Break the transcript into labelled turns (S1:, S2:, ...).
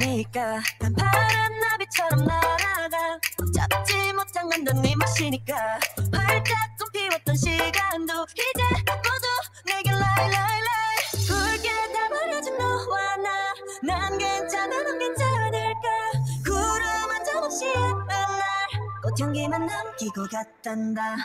S1: 하니까 파란 나비처럼 날아가. 잡지 못한 건넌네 맛이니까 활짝 좀 피웠던 시간도 이제 모두 내게 라이 라이 라이 굵게 다 버려진 너와 나 난 괜찮아 넌 괜찮을까? 구름 한점 없이 예쁜 날. 꽃향기만 남기고 갔단다.